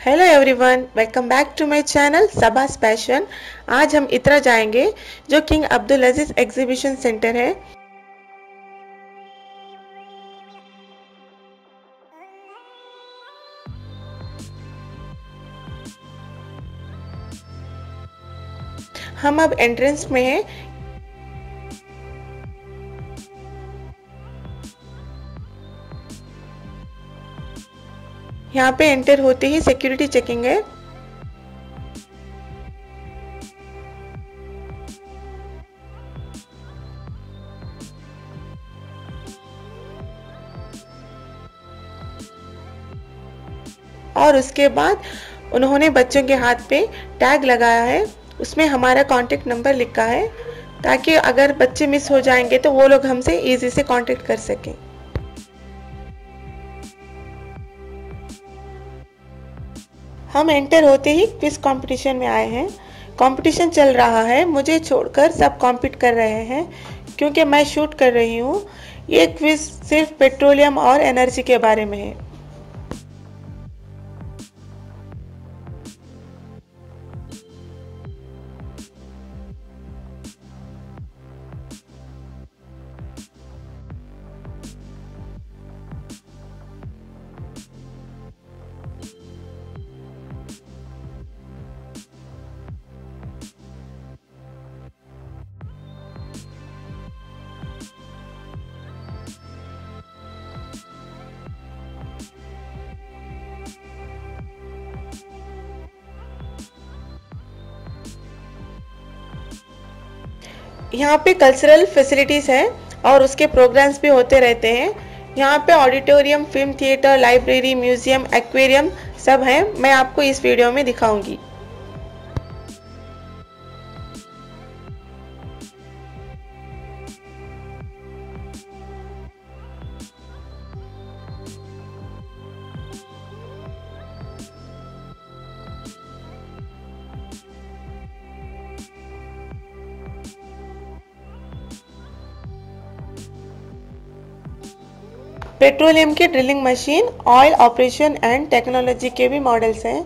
Hello everyone welcome back to my channel Saba's passion आज हम Ithra जाएँगे, जो King Abdul Aziz exhibition centre है। हम अब एंट्रेंस में हैं। यहाँ पे एंटर होते ही सिक्योरिटी चेकिंग है। और उसके बाद उन्होंने बच्चों के हाथ पे टैग लगाया है। उसमें हमारा कॉन्टेक्ट नंबर लिखा है ताकि अगर बच्चे मिस हो जाएँगे तो वो लोग हमसे इजी से कांटेक्ट कर सकें। हम एंटर होते ही क्विज कंपटीशन में आए हैं। कंपटीशन चल रहा है। मुझे छोड़कर सब कॉम्पीट कर रहे हैं, क्योंकि मैं शूट कर रही हूँ। ये क्विज सिर्फ़ पेट्रोलियम और एनर्जी के बारे में है। यहाँ पे कल्चरल फैसिलिटीज़ हैं और उसके प्रोग्राम्स भी होते रहते हैं। यहाँ पे auditorium film theatre library museum aquarium सब हैं। मैं आपको इस वीडियो में दिखाऊँगी। पेट्रोलियम की drilling machine oil operation and technology के भी मॉडल्स हैं।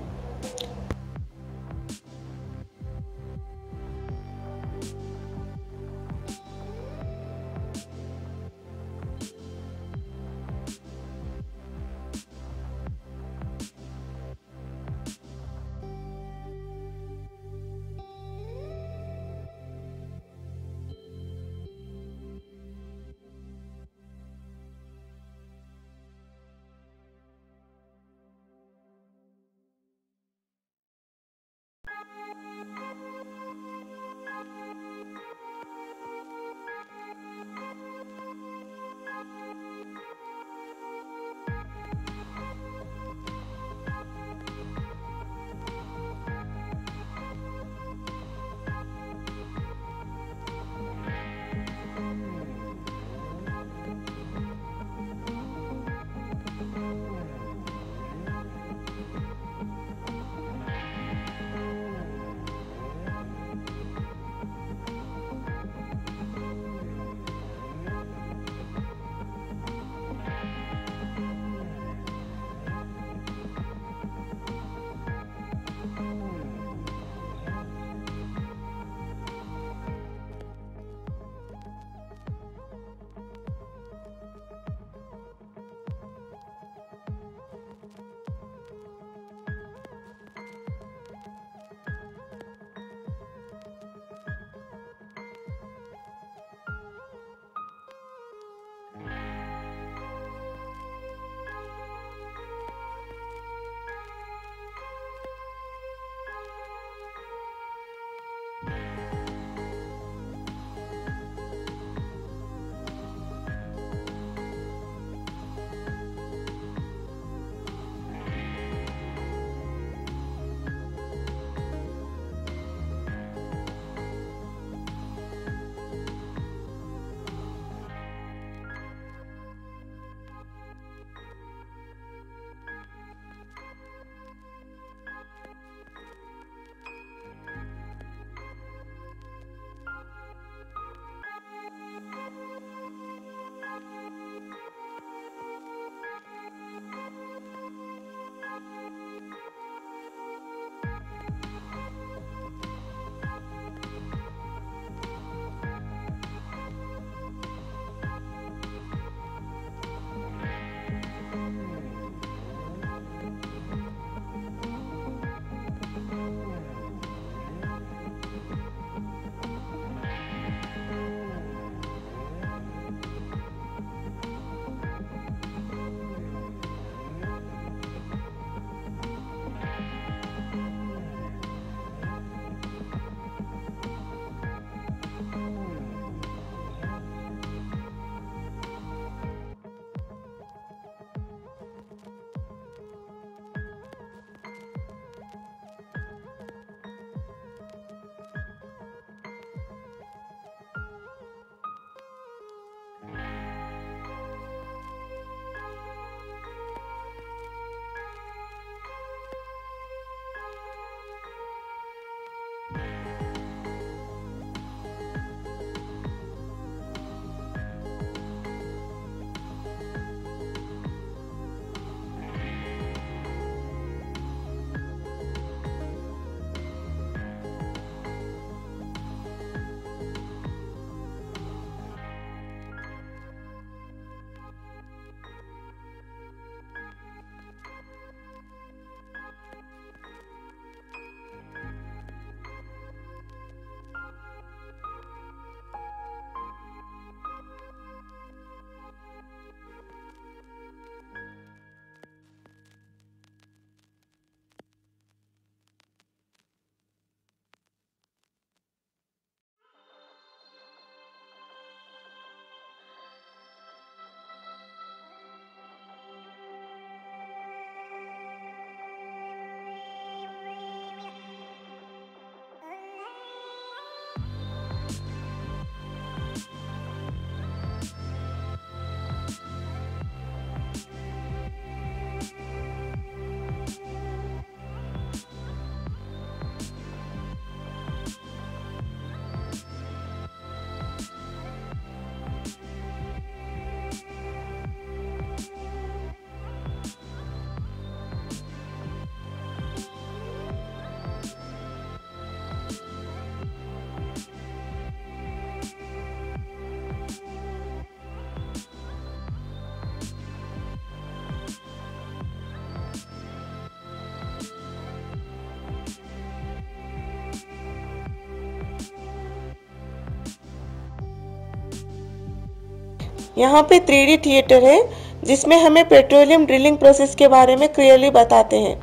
यहाँ पे थ्री थिएटर है, जिसमें हमें पेट्रोलियम ड्रिलिंग प्रोसेस के बारे में क्लियरली बताते हैं।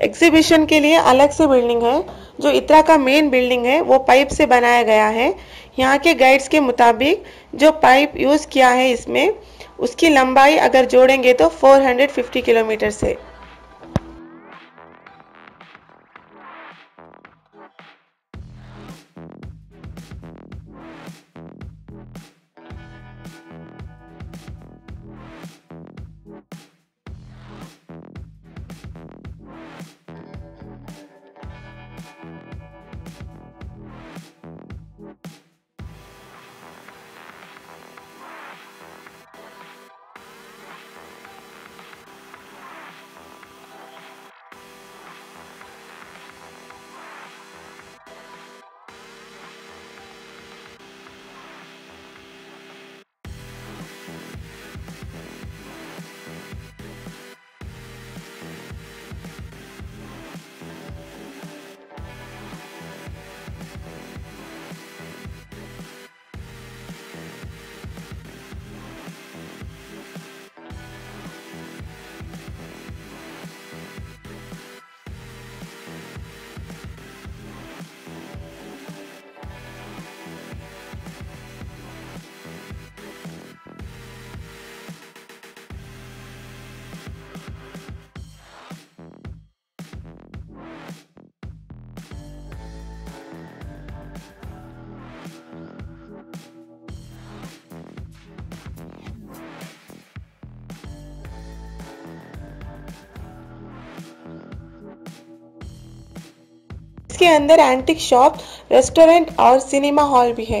एग्जीबिशन के लिए अलग से बिल्डिंग है, जो इतरा का मेन बिल्डिंग है, वो पाइप से बनाया गया है। यहाँ के गाइड्स के मुताबिक जो पाइप यूज़ किया है इसमें, उसकी लंबाई अगर जोड़ेंगे तो 450 किलोमीटर से इसके अंदर एंटिक शॉप रेस्टोरेंट और सिनेमा हॉल भी है।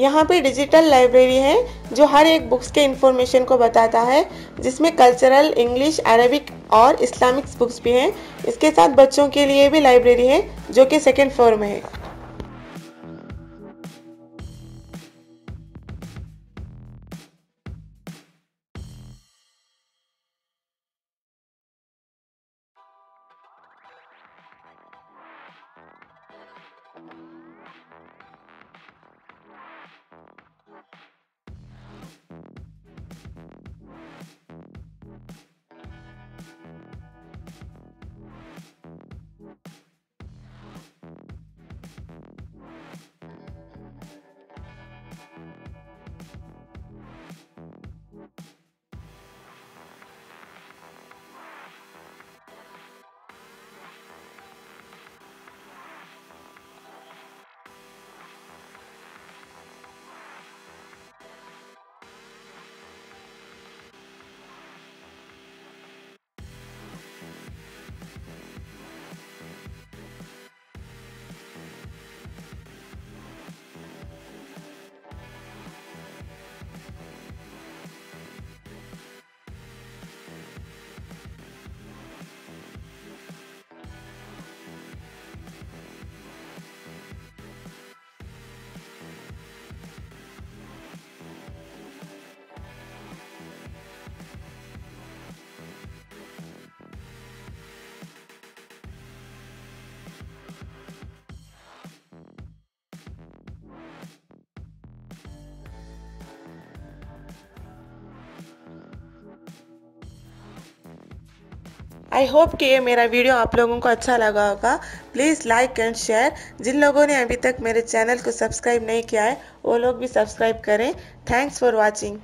यहाँ पे डिजिटल लाइब्रेरी है, जो हर एक बुक्स के इंफॉर्मेशन को बताता है, जिसमें कल्चरल इंग्लिश अरबिक और इस्लामिक बुक्स भी हैं। इसके साथ बच्चों के लिए भी लाइब्रेरी है, जो कि सेकेंड फ्लोर में है। आई होप कि ये मेरा वीडियो आप लोगों को अच्छा लगा होगा। प्लीज़ लाइक एंड शेयर जिन लोगों ने अभी तक मेरे चैनल को सब्सक्राइब नहीं किया है, वो लोग भी सब्सक्राइब करें। Thanks for watching